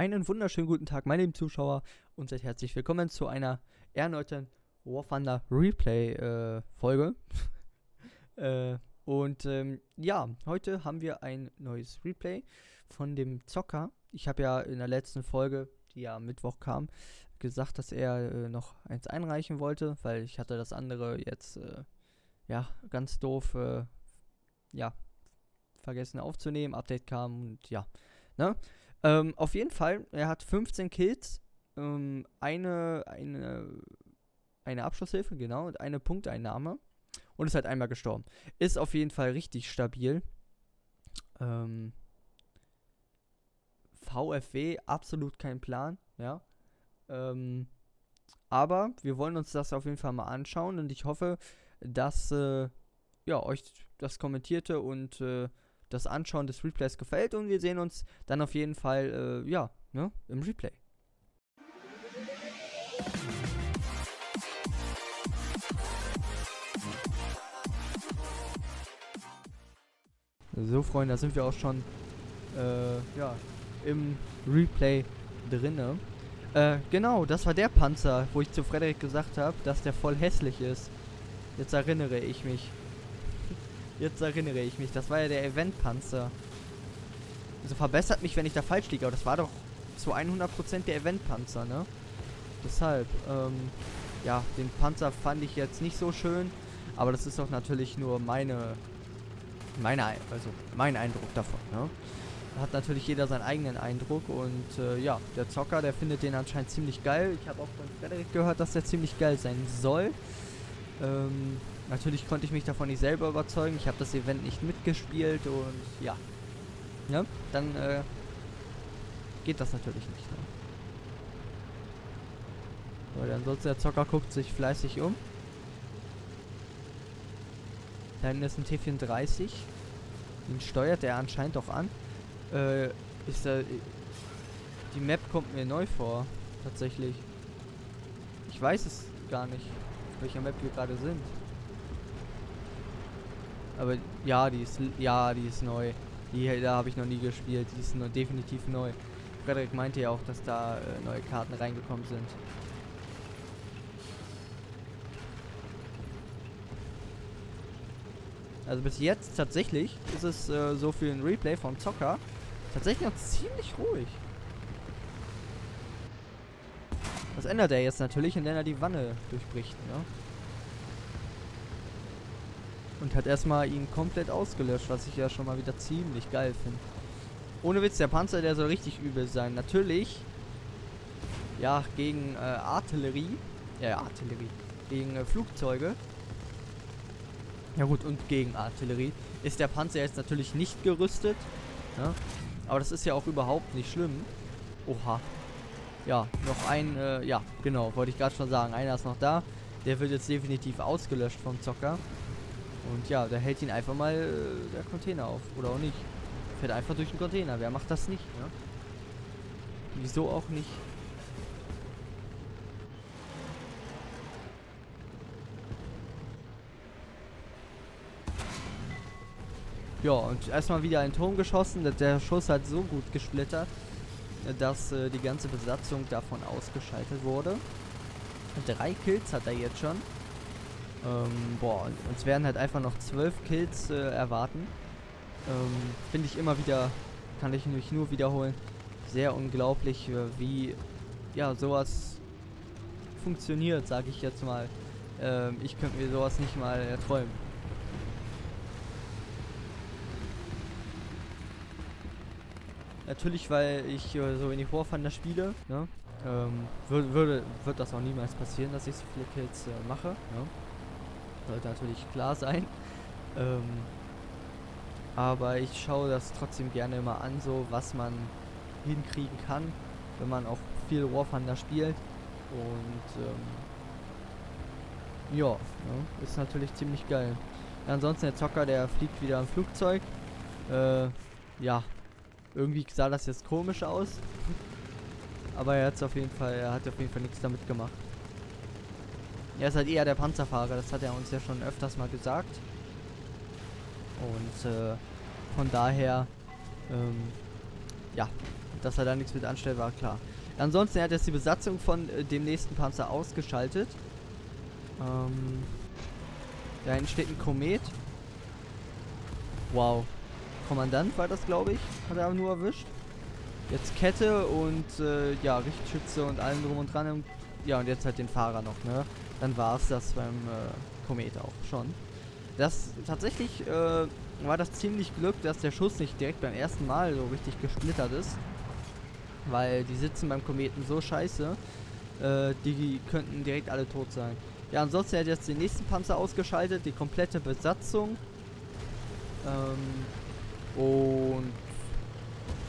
Einen wunderschönen guten Tag, meine lieben Zuschauer, und seid herzlich willkommen zu einer erneuten War Thunder Replay äh, Folge. äh, und ähm, ja, heute haben wir ein neues Replay von dem Zocker. Ich habe ja in der letzten Folge, die ja am Mittwoch kam, gesagt, dass er äh, noch eins einreichen wollte, weil ich hatte das andere jetzt äh, ja ganz doof äh, ja vergessen aufzunehmen. Update kam und ja, ne? Ähm, auf jeden Fall, er hat 15 Kills, ähm, eine, eine, eine Abschlusshilfe, genau, und eine Punkteinnahme. Und ist halt einmal gestorben. Ist auf jeden Fall richtig stabil. Ähm, VFW, absolut kein Plan, ja. Ähm, aber wir wollen uns das auf jeden Fall mal anschauen und ich hoffe, dass äh, ja, euch das Kommentierte und äh, das Anschauen des Replays gefällt und wir sehen uns dann auf jeden Fall, äh, ja, ne, im Replay. So, Freunde, da sind wir auch schon, äh, ja, im Replay drinne. Äh, genau, das war der Panzer, wo ich zu Frederik gesagt habe, dass der voll hässlich ist. Jetzt erinnere ich mich. Jetzt erinnere ich mich. Das war ja der Eventpanzer. Also verbessert mich, wenn ich da falsch liege. Aber das war doch zu 100% der Eventpanzer, ne? Deshalb, ähm, ja, den Panzer fand ich jetzt nicht so schön. Aber das ist doch natürlich nur meine, meine, also mein Eindruck davon, ne? Hat natürlich jeder seinen eigenen Eindruck und äh, ja, der Zocker, der findet den anscheinend ziemlich geil. Ich habe auch von Frederik gehört, dass der ziemlich geil sein soll. Ähm, Natürlich konnte ich mich davon nicht selber überzeugen. Ich habe das Event nicht mitgespielt und ja. Ja, dann äh, geht das natürlich nicht. Ne? Weil ansonsten der Zocker guckt sich fleißig um. Da hinten ist ein T34. Den steuert er anscheinend auch an. Äh, ist da. Die Map kommt mir neu vor. Tatsächlich. Ich weiß es gar nicht, auf welcher Map wir gerade sind. Aber ja, die ist ja, die ist neu. Die da habe ich noch nie gespielt. Die ist nur definitiv neu. Frederik meinte ja auch, dass da äh, neue Karten reingekommen sind. Also bis jetzt tatsächlich ist es äh, so für ein Replay vom Zocker tatsächlich noch ziemlich ruhig. Das ändert er jetzt natürlich, indem er die Wanne durchbricht, ne? Und hat erstmal ihn komplett ausgelöscht, was ich ja schon mal wieder ziemlich geil finde. Ohne Witz, der Panzer, der soll richtig übel sein. Natürlich, ja, gegen äh, Artillerie, ja, Artillerie, gegen äh, Flugzeuge. Ja gut, und gegen Artillerie ist der Panzer jetzt natürlich nicht gerüstet. Ja? Aber das ist ja auch überhaupt nicht schlimm. Oha. Ja, noch ein, äh, ja, genau, wollte ich gerade schon sagen. Einer ist noch da. Der wird jetzt definitiv ausgelöscht vom Zocker. Und ja, da hält ihn einfach mal äh, der Container auf. Oder auch nicht. Fährt einfach durch den Container. Wer macht das nicht, ne? Wieso auch nicht? Ja, und erstmal wieder ein Turm geschossen. Der Schuss hat so gut gesplittert, dass äh, die ganze Besatzung davon ausgeschaltet wurde. Drei Kills hat er jetzt schon. Ähm, boah, uns werden halt einfach noch zwölf Kills äh, erwarten. Ähm, Finde ich immer wieder, kann ich mich nur wiederholen, sehr unglaublich, äh, wie ja sowas funktioniert, sage ich jetzt mal. Ähm, ich könnte mir sowas nicht mal erträumen. Natürlich, weil ich äh, so wenig War Thunder spiele, ne? ähm, würde, würde, wird das auch niemals passieren, dass ich so viele Kills äh, mache. Ne? Sollte natürlich klar sein. Ähm, aber ich schaue das trotzdem gerne immer an, so was man hinkriegen kann, wenn man auch viel War Thunder spielt. Und ähm, ja, ne, ist natürlich ziemlich geil. Ja, ansonsten der Zocker, der fliegt wieder im Flugzeug. Äh, ja, irgendwie sah das jetzt komisch aus. Aber er hat auf jeden Fall, er hat auf jeden Fall nichts damit gemacht. Er ist halt eher der Panzerfahrer, das hat er uns ja schon öfters mal gesagt. Und äh, von daher, ähm, ja, dass er da nichts mit anstellt, war klar. Ansonsten er hat jetzt die Besatzung von äh, dem nächsten Panzer ausgeschaltet. Ähm, da hinten steht ein Komet. Wow. Kommandant war das, glaube ich. Hat er nur erwischt. Jetzt Kette und äh, ja, Richtschütze und allem drum und dran. Und, ja, und jetzt halt den Fahrer noch, ne? Dann war es das beim äh, Komet auch schon. Das tatsächlich äh, war das ziemlich Glück, dass der Schuss nicht direkt beim ersten Mal so richtig gesplittert ist. Weil die sitzen beim Kometen so scheiße, äh, die könnten direkt alle tot sein. Ja, ansonsten hat jetzt den nächsten Panzer ausgeschaltet, die komplette Besatzung. Ähm, und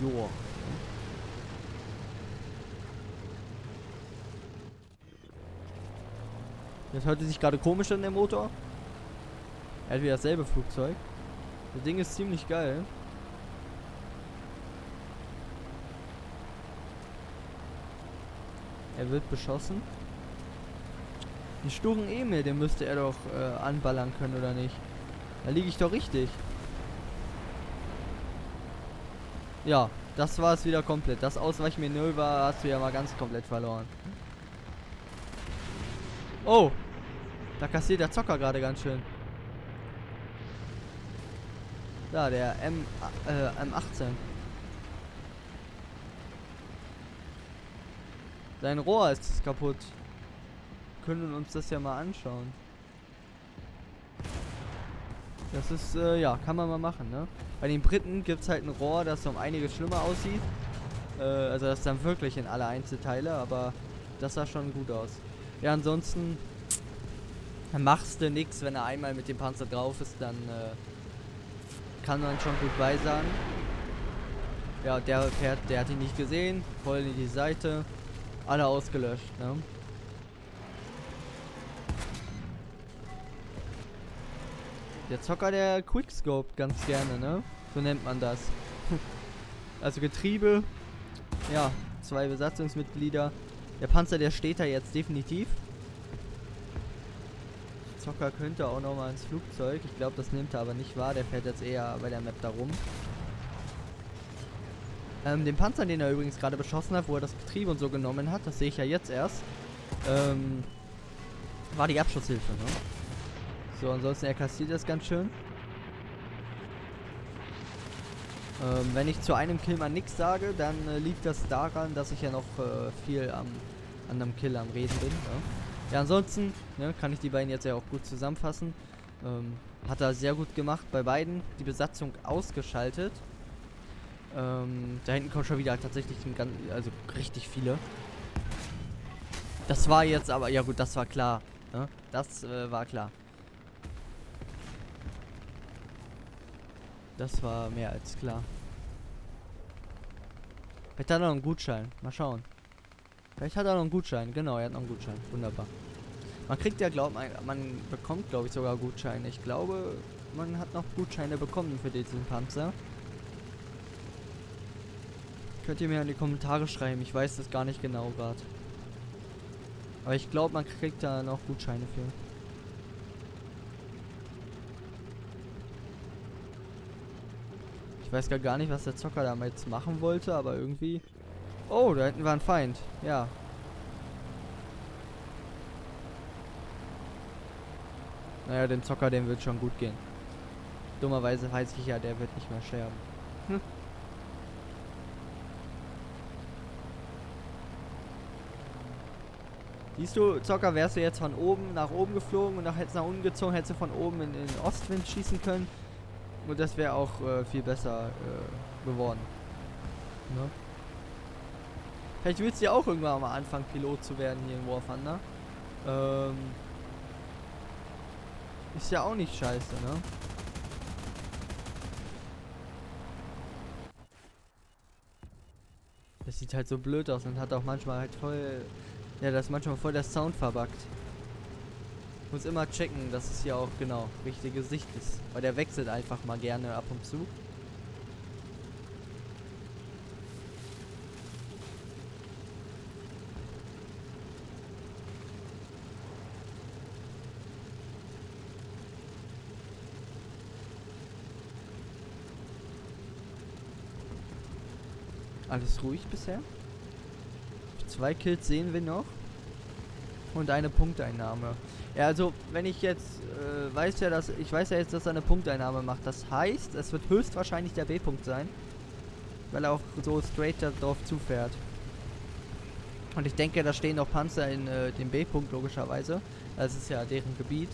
joa. Jetzt hört sich gerade komisch an der Motor. Er hat wieder dasselbe Flugzeug. Das Ding ist ziemlich geil. Er wird beschossen. Den sturen Emil, den müsste er doch äh, anballern können, oder nicht? Da liege ich doch richtig. Ja, das war es wieder komplett. Das Ausweichmanöver hast du ja mal ganz komplett verloren. Oh! Da kassiert der Zocker gerade ganz schön. Da, der M, äh, M18. Sein Rohr ist kaputt. Wir können uns das ja mal anschauen. Das ist, äh, ja, kann man mal machen, ne? Bei den Briten gibt es halt ein Rohr, das um einiges schlimmer aussieht. Äh, also das dann wirklich in alle Einzelteile, aber das sah schon gut aus. Ja, ansonsten machst du nichts, wenn er einmal mit dem Panzer drauf ist, dann äh, kann man schon gut beisagen. Ja, der fährt, der hat ihn nicht gesehen, voll in die Seite, alle ausgelöscht, ne? Der Zocker, der quickscoped ganz gerne, ne? So nennt man das. also Getriebe, ja, zwei Besatzungsmitglieder. Der Panzer, der steht da jetzt definitiv. Zocker könnte auch noch mal ins Flugzeug. Ich glaube, das nimmt er aber nicht wahr. Der fährt jetzt eher bei der Map da rum. Ähm, den Panzer, den er übrigens gerade beschossen hat, wo er das Getriebe und so genommen hat, das sehe ich ja jetzt erst, ähm, war die Abschusshilfe, ne? So, ansonsten er kassiert das ganz schön. Ähm, wenn ich zu einem Kill mal nichts sage, dann äh, liegt das daran, dass ich ja noch äh, viel am, an einem Kill am Reden bin. Ja? Ja, ansonsten ne, kann ich die beiden jetzt ja auch gut zusammenfassen. Ähm, hat er sehr gut gemacht bei beiden. Die Besatzung ausgeschaltet. Ähm, da hinten kommen schon wieder tatsächlich ein ganz, also richtig viele. Das war jetzt aber, ja gut, das war klar. Ne? Das äh, war klar. Das war mehr als klar. Vielleicht hat er noch einen Gutschein. Mal schauen. Vielleicht hat er noch einen Gutschein. Genau, er hat noch einen Gutschein. Wunderbar. Man kriegt ja, glaubt man, man bekommt, glaube ich, sogar Gutscheine. Ich glaube, man hat noch Gutscheine bekommen für diesen Panzer. Könnt ihr mir in die Kommentare schreiben. Ich weiß das gar nicht genau gerade. Aber ich glaube, man kriegt da noch Gutscheine für. Ich weiß gar nicht, was der Zocker damit machen wollte, aber irgendwie Oh, da hinten war ein Feind. Ja. Naja, den Zocker, dem wird schon gut gehen. Dummerweise weiß ich ja, der wird nicht mehr sterben. Hm. Siehst du, Zocker, wärst du jetzt von oben nach oben geflogen und nach, hättest nach unten gezogen, hättest du von oben in den Ostwind schießen können. Und das wäre auch äh, viel besser äh, geworden. Ne? Vielleicht willst du ja auch irgendwann mal anfangen, Pilot zu werden hier in War Thunder. Ähm, ist ja auch nicht scheiße, ne? Das sieht halt so blöd aus und hat auch manchmal halt voll... Ja, das ist manchmal voll der Sound verbuggt. Muss immer checken, dass es hier auch genau richtige Sicht ist. Weil der wechselt einfach mal gerne ab und zu. Alles ruhig bisher. Zwei Kills sehen wir noch. Und eine Punkteinnahme. Ja, also, wenn ich jetzt, äh, weiß ja, dass, ich weiß ja jetzt, dass er eine Punkteinnahme macht. Das heißt, es wird höchstwahrscheinlich der B-Punkt sein. Weil er auch so straight darauf zufährt. Und ich denke, da stehen noch Panzer in äh, dem B-Punkt, logischerweise. Das ist ja deren Gebiet.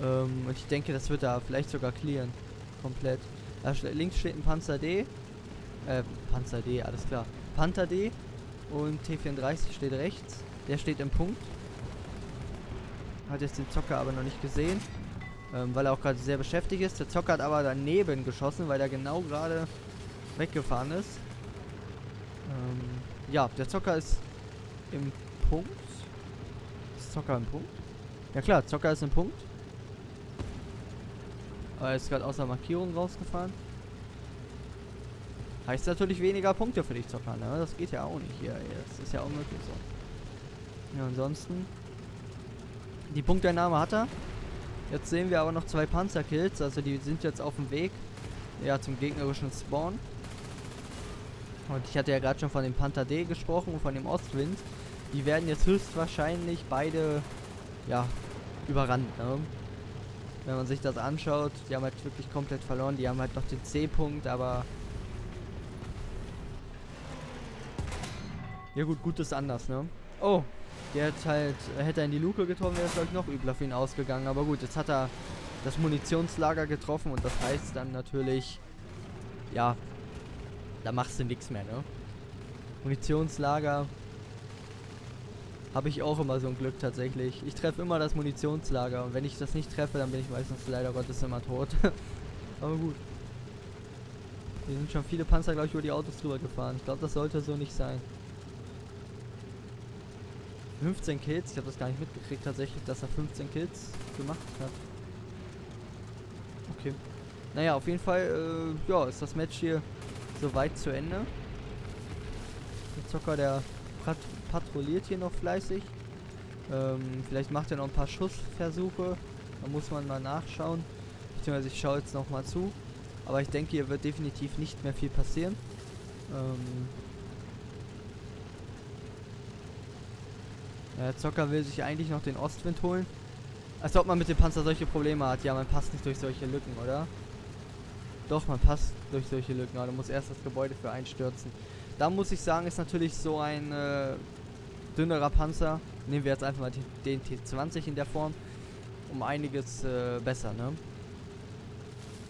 Ähm, und ich denke, das wird da vielleicht sogar clearen. Komplett. Da links steht ein Panzer D. Äh, Panzer D, alles klar. Panther D. Und T34 steht rechts. Der steht im Punkt. Hat jetzt den Zocker aber noch nicht gesehen. Ähm, weil er auch gerade sehr beschäftigt ist. Der Zocker hat aber daneben geschossen, weil er genau gerade weggefahren ist. Ähm, ja, der Zocker ist im Punkt. Ist Zocker im Punkt? Ja klar, Zocker ist im Punkt. Aber er ist gerade außer Markierung rausgefahren. Heißt natürlich weniger Punkte für dich Zocker, ne? Das geht ja auch nicht hier. Das ist ja unmöglich so. Ja, ansonsten. Die Punkteinnahme hat er. Jetzt sehen wir aber noch zwei Panzerkills. Also die sind jetzt auf dem Weg. Ja, zum gegnerischen Spawn. Und ich hatte ja gerade schon von dem Panther D gesprochen und von dem Ostwind. Die werden jetzt höchstwahrscheinlich beide, ja, überrannt, ne? Wenn man sich das anschaut, die haben halt wirklich komplett verloren. Die haben halt noch den C-Punkt, aber... Ja gut, gut ist anders, ne? Oh, der hat halt, hätte er in die Luke getroffen, wäre es glaube ich noch übler für ihn ausgegangen. Aber gut, jetzt hat er das Munitionslager getroffen und das heißt dann natürlich, ja, da machst du nichts mehr, ne? Munitionslager habe ich auch immer so ein Glück tatsächlich. Ich treffe immer das Munitionslager und wenn ich das nicht treffe, dann bin ich meistens leider Gottes immer tot. Aber gut. Hier sind schon viele Panzer, glaube ich, über die Autos drüber gefahren. Ich glaube, das sollte so nicht sein. 15 Kills, ich habe das gar nicht mitgekriegt tatsächlich, dass er 15 Kills gemacht hat. Okay. Naja, auf jeden Fall, äh, ja, ist das Match hier soweit zu Ende. Der Zocker, der pat patrouilliert hier noch fleißig. Ähm, vielleicht macht er noch ein paar Schussversuche. Da muss man mal nachschauen. Beziehungsweise ich schaue jetzt noch mal zu. Aber ich denke, hier wird definitiv nicht mehr viel passieren. Ähm der Zocker will sich eigentlich noch den Ostwind holen. Als ob man mit dem Panzer solche Probleme hat. Ja, man passt nicht durch solche Lücken, oder? Doch, man passt durch solche Lücken, aber du musst erst das Gebäude für einstürzen. Da muss ich sagen, ist natürlich so ein äh, dünnerer Panzer. Nehmen wir jetzt einfach mal den T20 in der Form. Um einiges äh, besser, ne?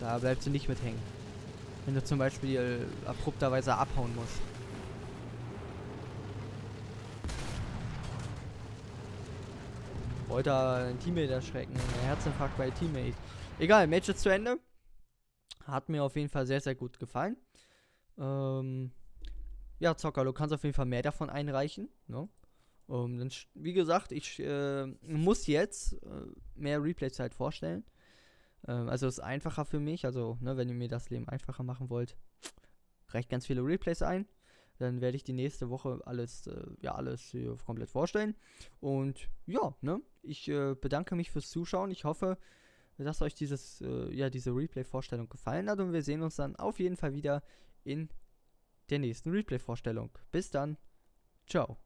Da bleibst du nicht mit hängen. Wenn du zum Beispiel äh, abrupterweise abhauen musst. Wollte ein Teammate erschrecken. Ein Herzinfarkt bei Teammate. Egal, Match ist zu Ende. Hat mir auf jeden Fall sehr, sehr gut gefallen. Ähm, ja, Zocker, du kannst auf jeden Fall mehr davon einreichen. Ne? Um, dann, wie gesagt, ich äh, muss jetzt äh, mehr Replay-Zeit vorstellen. Ähm, also ist einfacher für mich. Also, ne, wenn ihr mir das Leben einfacher machen wollt, reicht ganz viele Replays ein. Dann werde ich die nächste Woche alles, äh, ja, alles komplett vorstellen. Und ja, ne, ich äh, bedanke mich fürs Zuschauen. Ich hoffe, dass euch dieses, äh, ja, diese Replay-Vorstellung gefallen hat und wir sehen uns dann auf jeden Fall wieder in der nächsten Replay-Vorstellung. Bis dann. Ciao.